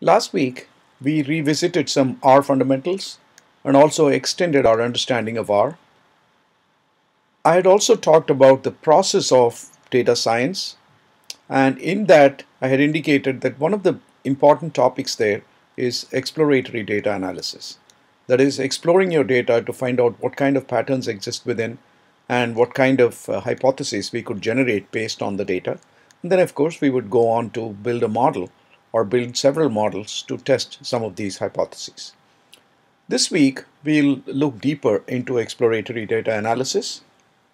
Last week, we revisited some R fundamentals and also extended our understanding of R. I had also talked about the process of data science and in that I had indicated that one of the important topics there is exploratory data analysis. That is exploring your data to find out what kind of patterns exist within and what kind of uh, hypotheses we could generate based on the data. And then of course we would go on to build a model or build several models to test some of these hypotheses. This week we'll look deeper into exploratory data analysis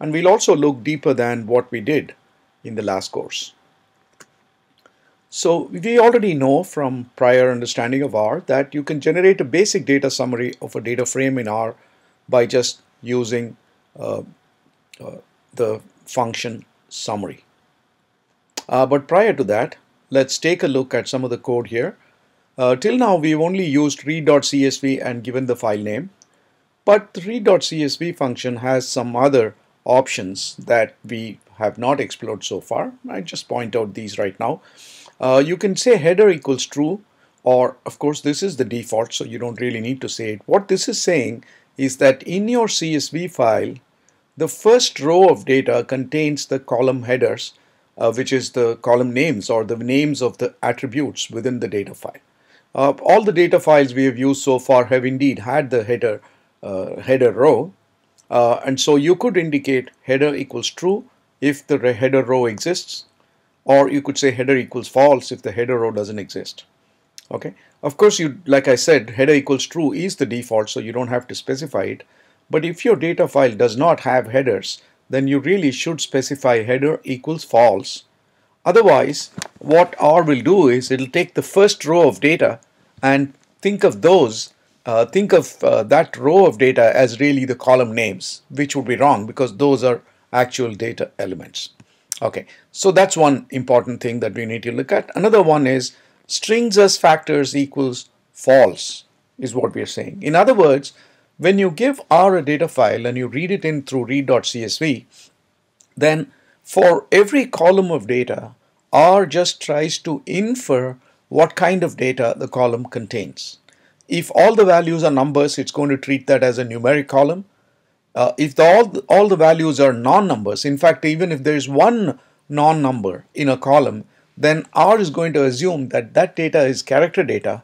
and we'll also look deeper than what we did in the last course. So we already know from prior understanding of R that you can generate a basic data summary of a data frame in R by just using uh, uh, the function summary. Uh, but prior to that, let's take a look at some of the code here. Uh, till now, we've only used read.csv and given the file name. But the read.csv function has some other options that we have not explored so far. I just point out these right now. Uh, you can say header equals true, or of course this is the default, so you don't really need to say it. What this is saying is that in your CSV file, the first row of data contains the column headers, uh, which is the column names or the names of the attributes within the data file. Uh, all the data files we have used so far have indeed had the header uh, header row, uh, and so you could indicate header equals true if the header row exists, or you could say header equals false if the header row doesn't exist. Okay. Of course, you like I said, header equals true is the default, so you don't have to specify it. But if your data file does not have headers, then you really should specify header equals false. Otherwise, what R will do is it'll take the first row of data and think of those, uh, think of uh, that row of data as really the column names, which would be wrong because those are actual data elements. Okay, so that's one important thing that we need to look at. Another one is strings as factors equals false is what we are saying. In other words, when you give R a data file and you read it in through read.csv, then for every column of data, R just tries to infer what kind of data the column contains. If all the values are numbers, it's going to treat that as a numeric column. Uh, if the, all, the, all the values are non-numbers, in fact, even if there is one non-number in a column, then R is going to assume that that data is character data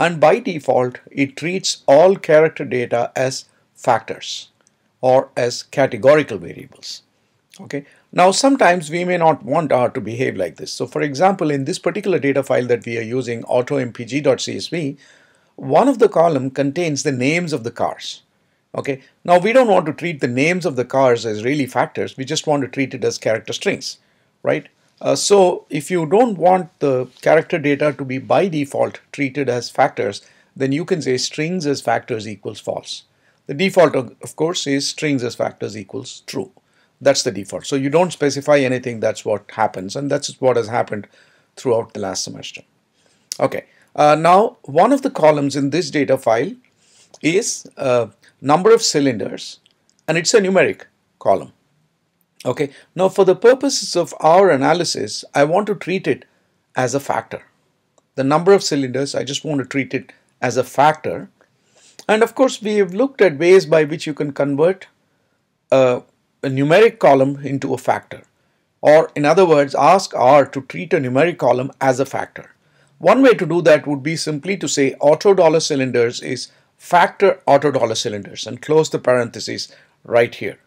and by default it treats all character data as factors or as categorical variables. Okay? Now sometimes we may not want R to behave like this. So for example in this particular data file that we are using autompg.csv one of the column contains the names of the cars. Okay? Now we don't want to treat the names of the cars as really factors. We just want to treat it as character strings right uh, so if you don't want the character data to be by default treated as factors, then you can say strings as factors equals false. The default, of course, is strings as factors equals true. That's the default. So you don't specify anything, that's what happens. And that's what has happened throughout the last semester. Okay, uh, now one of the columns in this data file is uh, number of cylinders and it's a numeric column. Okay, now for the purposes of our analysis, I want to treat it as a factor. The number of cylinders, I just want to treat it as a factor. And of course, we have looked at ways by which you can convert a, a numeric column into a factor. Or in other words, ask R to treat a numeric column as a factor. One way to do that would be simply to say auto dollar cylinders is factor auto dollar cylinders and close the parentheses right here.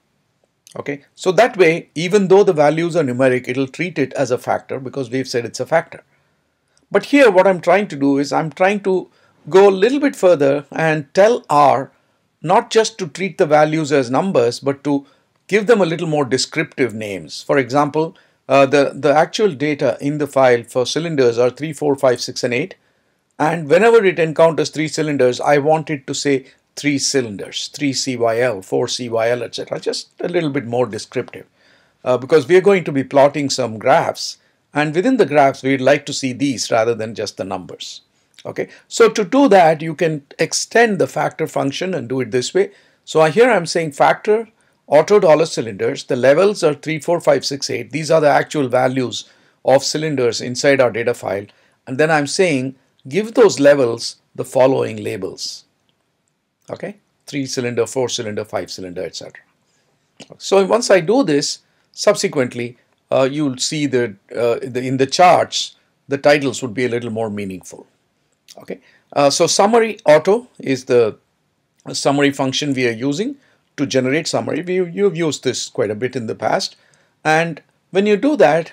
Okay, so that way, even though the values are numeric, it'll treat it as a factor because we've said it's a factor. But here, what I'm trying to do is I'm trying to go a little bit further and tell R not just to treat the values as numbers, but to give them a little more descriptive names. For example, uh, the, the actual data in the file for cylinders are 3, 4, 5, 6, and 8. And whenever it encounters three cylinders, I want it to say three cylinders, 3 CYL, 4 CYL, etc. Just a little bit more descriptive uh, because we are going to be plotting some graphs and within the graphs we'd like to see these rather than just the numbers. Okay, so to do that you can extend the factor function and do it this way. So here I'm saying factor auto dollar cylinders, the levels are 3, 4, 5, 6, 8. These are the actual values of cylinders inside our data file. And then I'm saying give those levels the following labels. Okay, three cylinder, four cylinder, five cylinder, etc. So once I do this, subsequently uh, you'll see that uh, the, in the charts the titles would be a little more meaningful. Okay, uh, so summary auto is the summary function we are using to generate summary. We, you've used this quite a bit in the past. And when you do that,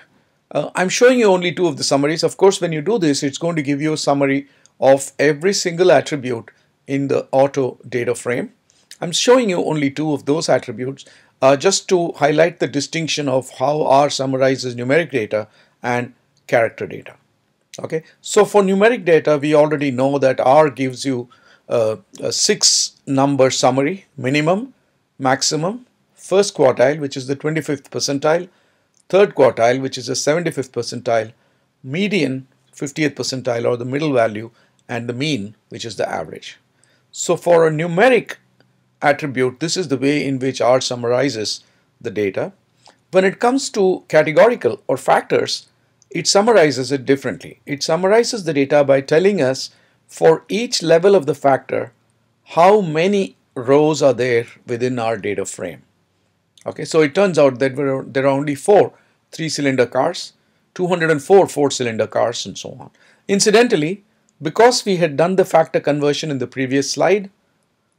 uh, I'm showing you only two of the summaries. Of course, when you do this, it's going to give you a summary of every single attribute in the auto data frame. I'm showing you only two of those attributes uh, just to highlight the distinction of how R summarizes numeric data and character data. Okay, so for numeric data, we already know that R gives you uh, a six number summary, minimum, maximum, first quartile, which is the 25th percentile, third quartile, which is the 75th percentile, median, 50th percentile or the middle value, and the mean, which is the average. So for a numeric attribute, this is the way in which R summarizes the data. When it comes to categorical or factors, it summarizes it differently. It summarizes the data by telling us for each level of the factor how many rows are there within our data frame. Okay, so it turns out that there are only four three-cylinder cars, 204 four-cylinder cars, and so on. Incidentally, because we had done the factor conversion in the previous slide,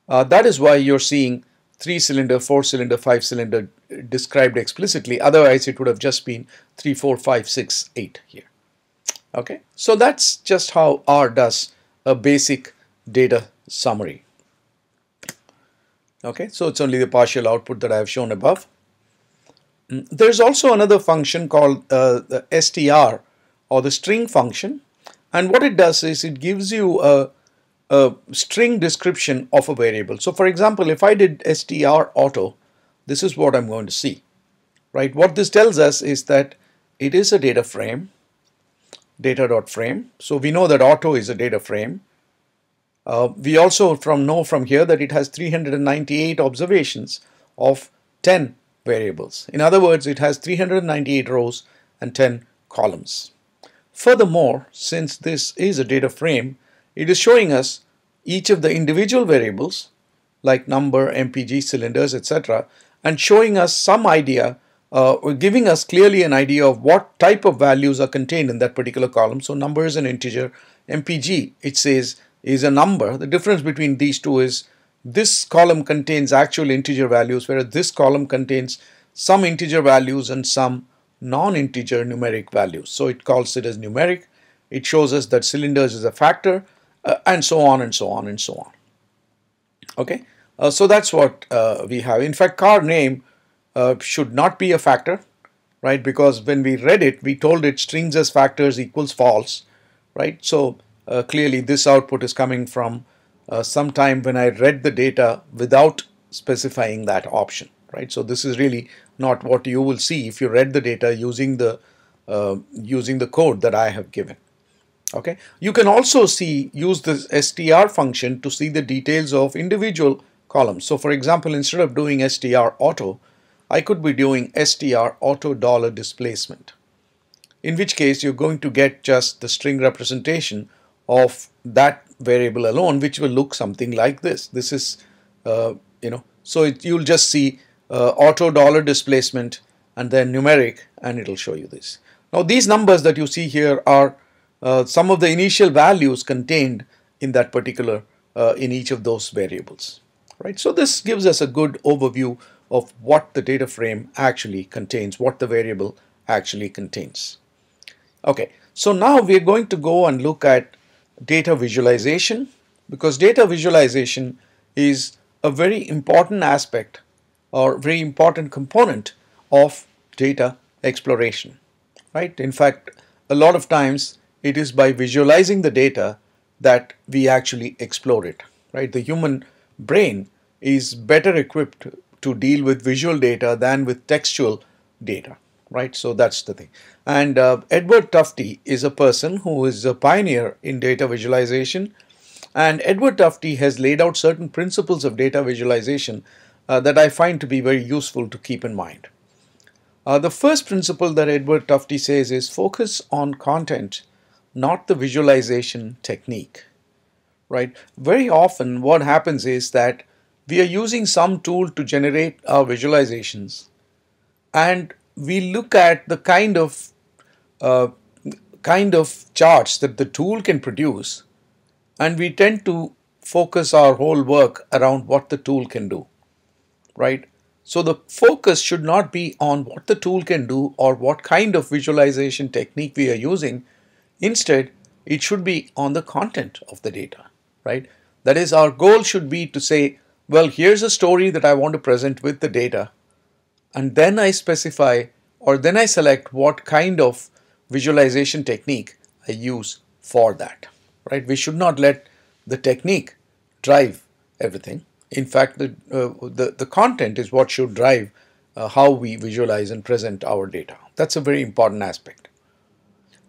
uh, that is why you're seeing three-cylinder, four-cylinder, five-cylinder described explicitly. Otherwise, it would have just been three, four, five, six, eight here. Okay, so that's just how R does a basic data summary. Okay, so it's only the partial output that I have shown above. Mm, there's also another function called uh, the str or the string function and what it does is it gives you a, a string description of a variable. So for example, if I did str auto, this is what I'm going to see, right? What this tells us is that it is a data frame, data.frame. So we know that auto is a data frame. Uh, we also from know from here that it has 398 observations of 10 variables. In other words, it has 398 rows and 10 columns. Furthermore, since this is a data frame, it is showing us each of the individual variables like number, MPG, cylinders, etc. and showing us some idea uh, or giving us clearly an idea of what type of values are contained in that particular column. So number is an integer, MPG it says is a number. The difference between these two is this column contains actual integer values whereas this column contains some integer values and some non-integer numeric values. So it calls it as numeric. It shows us that cylinders is a factor uh, and so on and so on and so on. Okay, uh, so that's what uh, we have. In fact, car name uh, should not be a factor, right? Because when we read it, we told it strings as factors equals false, right? So uh, clearly this output is coming from uh, some time when I read the data without specifying that option, right? So this is really not what you will see if you read the data using the uh, using the code that I have given. Okay, you can also see use this str function to see the details of individual columns. So for example, instead of doing str auto, I could be doing str auto dollar displacement. In which case you're going to get just the string representation of that variable alone, which will look something like this. This is, uh, you know, so it, you'll just see uh, auto dollar displacement and then numeric and it'll show you this. Now these numbers that you see here are uh, some of the initial values contained in that particular uh, in each of those variables. Right? So this gives us a good overview of what the data frame actually contains what the variable actually contains. Okay so now we're going to go and look at data visualization because data visualization is a very important aspect or very important component of data exploration right? In fact a lot of times it is by visualizing the data that we actually explore it right? The human brain is better equipped to deal with visual data than with textual data right? So that's the thing. And uh, Edward Tufte is a person who is a pioneer in data visualization. And Edward Tufte has laid out certain principles of data visualization that I find to be very useful to keep in mind. Uh, the first principle that Edward Tufte says is focus on content not the visualization technique, right? Very often what happens is that we are using some tool to generate our visualizations and we look at the kind of uh, kind of charts that the tool can produce and we tend to focus our whole work around what the tool can do right? So the focus should not be on what the tool can do or what kind of visualization technique we are using. Instead it should be on the content of the data right? That is our goal should be to say well here's a story that I want to present with the data and then I specify or then I select what kind of visualization technique I use for that right? We should not let the technique drive everything in fact the uh, the, the content is what should drive uh, how we visualize and present our data that's a very important aspect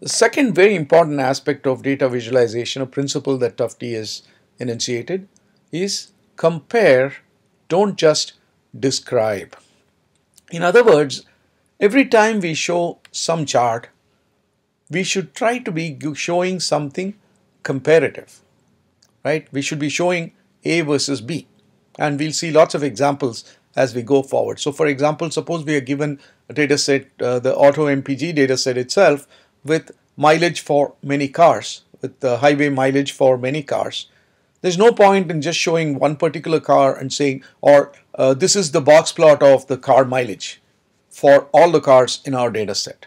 the second very important aspect of data visualization a principle that Tufte has enunciated is compare don't just describe in other words every time we show some chart we should try to be showing something comparative, right? We should be showing A versus B. And we'll see lots of examples as we go forward. So for example, suppose we are given a data set, uh, the auto MPG data set itself with mileage for many cars, with the highway mileage for many cars. There's no point in just showing one particular car and saying, or uh, this is the box plot of the car mileage for all the cars in our data set,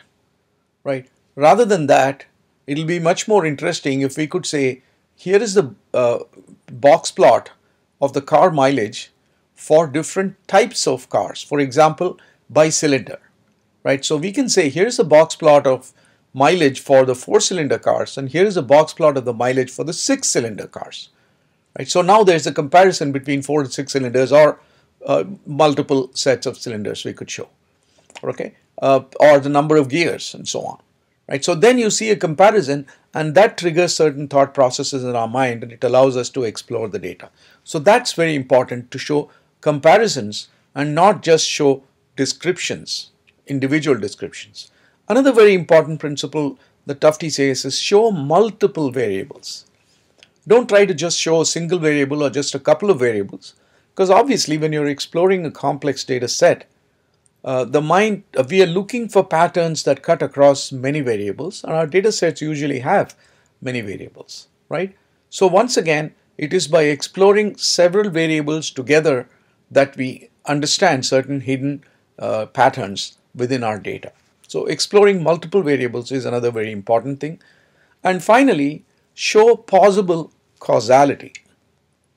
right? Rather than that, it'll be much more interesting if we could say, here is the uh, box plot of the car mileage for different types of cars. For example, by cylinder, right? So we can say, here's a box plot of mileage for the four cylinder cars and here is a box plot of the mileage for the six cylinder cars, right? So now there's a comparison between four and six cylinders or uh, multiple sets of cylinders we could show, okay? Uh, or the number of gears and so on right? So then you see a comparison and that triggers certain thought processes in our mind and it allows us to explore the data. So that's very important to show comparisons and not just show descriptions, individual descriptions. Another very important principle that Tufte says is show multiple variables. Don't try to just show a single variable or just a couple of variables because obviously when you're exploring a complex data set, uh, the mind, uh, we are looking for patterns that cut across many variables and our data sets usually have many variables, right? So once again, it is by exploring several variables together that we understand certain hidden uh, patterns within our data. So exploring multiple variables is another very important thing. And finally, show possible causality,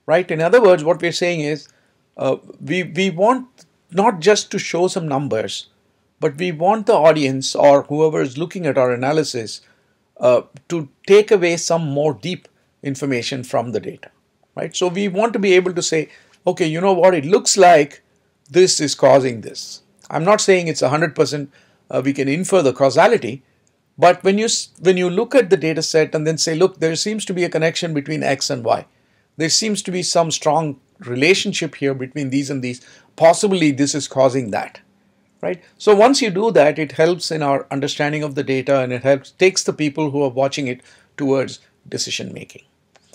right? In other words, what we're saying is uh, we, we want not just to show some numbers, but we want the audience or whoever is looking at our analysis uh, to take away some more deep information from the data, right? So we want to be able to say, okay, you know what, it looks like this is causing this. I'm not saying it's 100% uh, we can infer the causality, but when you when you look at the data set and then say, look, there seems to be a connection between X and Y. There seems to be some strong relationship here between these and these. Possibly this is causing that, right? So once you do that, it helps in our understanding of the data and it helps takes the people who are watching it towards decision making.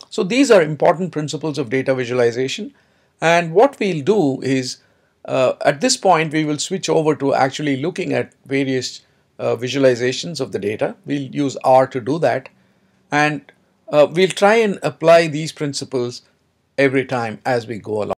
So these are important principles of data visualization. And what we'll do is uh, at this point, we will switch over to actually looking at various uh, visualizations of the data. We'll use R to do that. And uh, we'll try and apply these principles every time as we go along.